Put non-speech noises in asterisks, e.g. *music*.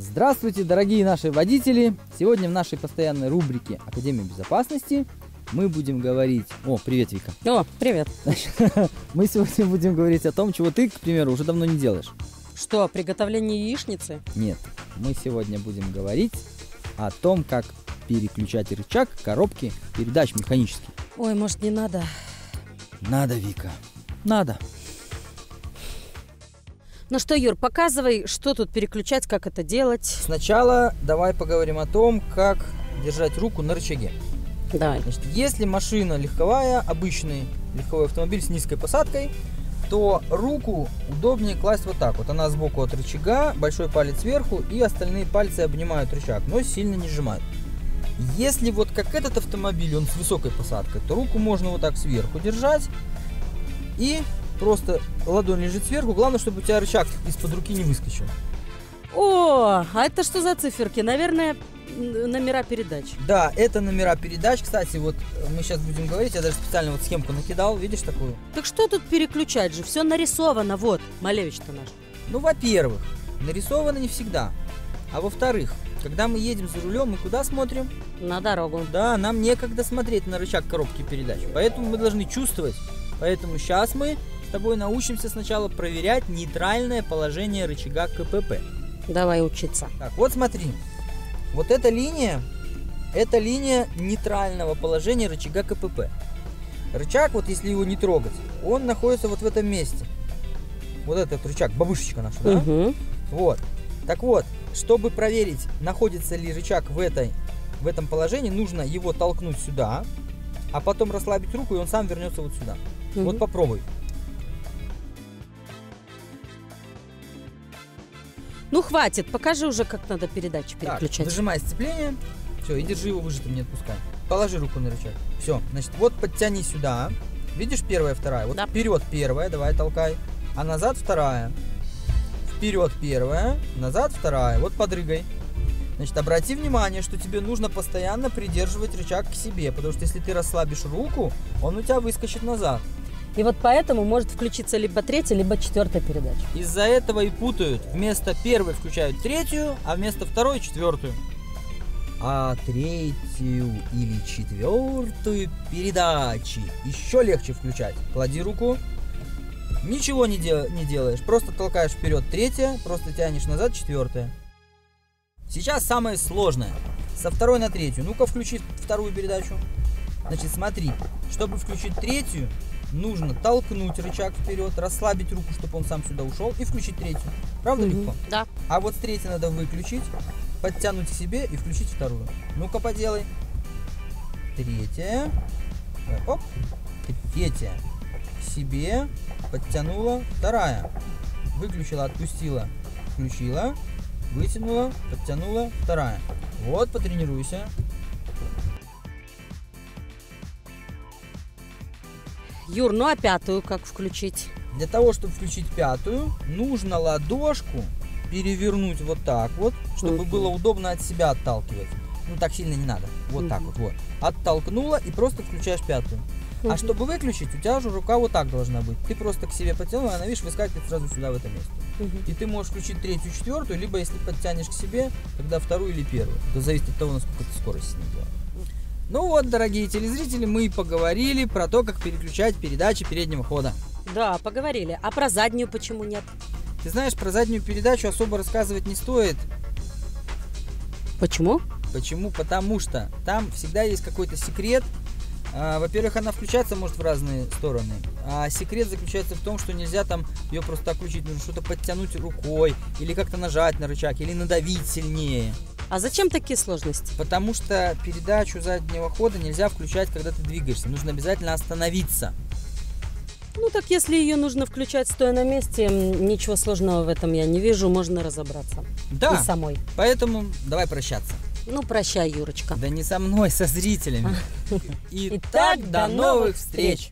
Здравствуйте, дорогие наши водители! Сегодня в нашей постоянной рубрике Академия безопасности мы будем говорить... О, привет, Вика. О, привет. *laughs* Мы сегодня будем говорить о том, чего ты, к примеру, уже давно не делаешь. Что, приготовление яичницы? Нет, мы сегодня будем говорить о том, как переключать рычаг коробки передач механически. Ой, может, не надо? Надо, Вика, надо. Ну что, Юр, показывай, что тут переключать, как это делать. Сначала давай поговорим о том, как держать руку на рычаге. Давай. Значит, если машина легковая, обычный легковой автомобиль с низкой посадкой, то руку удобнее класть вот так. Вот она сбоку от рычага, большой палец сверху, и остальные пальцы обнимают рычаг, но сильно не сжимают. Если вот как этот автомобиль, он с высокой посадкой, то руку можно вот так сверху держать и просто ладонь лежит сверху. Главное, чтобы у тебя рычаг из-под руки не выскочил. О, а это что за циферки? Наверное, номера передач. Да, это номера передач. Кстати, вот мы сейчас будем говорить, я даже специально вот схемку накидал, видишь такую? Так что тут переключать же? Все нарисовано, вот, Малевич-то наш. Ну, во-первых, нарисовано не всегда. А во-вторых, когда мы едем за рулем, мы куда смотрим? На дорогу. Да, нам некогда смотреть на рычаг коробки передач. Поэтому мы должны чувствовать. Поэтому сейчас мы с тобой научимся сначала проверять нейтральное положение рычага КПП. Давай учиться. Так, вот смотри. Вот эта линия, это линия нейтрального положения рычага КПП. Рычаг, вот если его не трогать, он находится вот в этом месте. Вот этот рычаг, бабушечка наша, да? Угу. Вот. Так вот, чтобы проверить, находится ли рычаг в, этой, в этом положении, нужно его толкнуть сюда, а потом расслабить руку, и он сам вернется вот сюда. Вот попробуй. Ну хватит, покажи уже, как надо передачи Так, переключать. выжимай сцепление. Все, и держи его выжатым, не отпускай. Положи руку на рычаг. Все, значит, вот подтяни сюда. Видишь, первая, вторая. Вот Да. вперед первая, давай толкай. А назад вторая. Вперед первая, назад вторая. Вот подрыгай. Значит, обрати внимание, что тебе нужно постоянно придерживать рычаг к себе, потому что если ты расслабишь руку, он у тебя выскочит назад. И вот поэтому может включиться либо третья, либо четвертая передача. Из-за этого и путают. Вместо первой включают третью, а вместо второй четвертую. А третью или четвертую передачи еще легче включать. Клади руку. Ничего не, дел- не делаешь. Просто толкаешь вперед третья, просто тянешь назад четвертая. Сейчас самое сложное. Со второй на третью. Ну-ка включи вторую передачу. Значит, смотри. Чтобы включить третью, нужно толкнуть рычаг вперед, расслабить руку, чтобы он сам сюда ушел, и включить третью. Правда Мгм. легко? Да. А вот с третьей надо выключить, подтянуть к себе и включить вторую. Ну-ка поделай. Третья. Э, Оп. Третья. К себе. Подтянула. Вторая. Выключила, отпустила. Включила. Вытянула. Подтянула. Вторая. Вот, потренируйся. Юр, ну а пятую как включить? Для того, чтобы включить пятую, нужно ладошку перевернуть вот так вот, чтобы Мгм. было удобно от себя отталкивать. Ну так сильно не надо. Вот так Мгм. вот, вот. Оттолкнула и просто включаешь пятую. А Мгм. чтобы выключить, у тебя же рука вот так должна быть. Ты просто к себе потянула, она, видишь, выскакивает сразу сюда, в это место. Мгм. И ты можешь включить третью, четвертую, либо если подтянешь к себе, тогда вторую или первую. Это зависит от того, насколько ты скорость с ней делаешь. Ну вот, дорогие телезрители, мы и поговорили про то, как переключать передачи переднего хода. Да, поговорили. А про заднюю почему нет? Ты знаешь, про заднюю передачу особо рассказывать не стоит. Почему? Почему? Потому что там всегда есть какой-то секрет. А, Во-первых, она включается может в разные стороны. А секрет заключается в том, что нельзя там ее просто так включить. Нужно что-то подтянуть рукой, или как-то нажать на рычаг, или надавить сильнее. А зачем такие сложности? Потому что передачу заднего хода нельзя включать, когда ты двигаешься. Нужно обязательно остановиться. Ну так если ее нужно включать стоя на месте, ничего сложного в этом я не вижу, можно разобраться. Да, И самой. поэтому давай прощаться. Ну прощай, Юрочка. Да не со мной, *laughs* со зрителями. *laughs* Итак, до новых встреч.